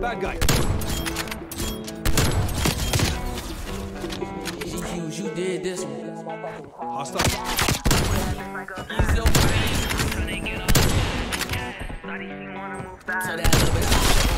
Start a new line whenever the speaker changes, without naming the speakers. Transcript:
Bad guy.
You did this one.
Hostile.
Easy. So that